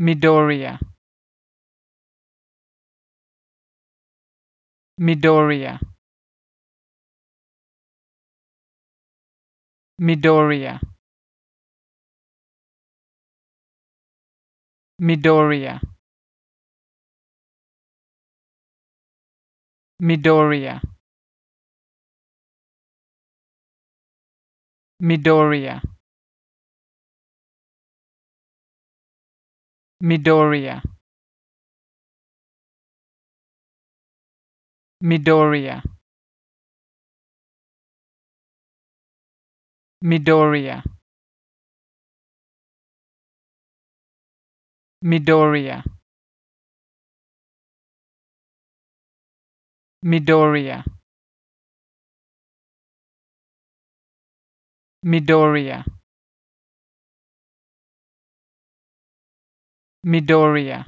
Midoriya. Midoriya. Midoriya. Midoriya. Midoriya. Midoriya Midoriya. Midoriya. Midoriya. Midoriya. Midoriya. Midoriya Midoriya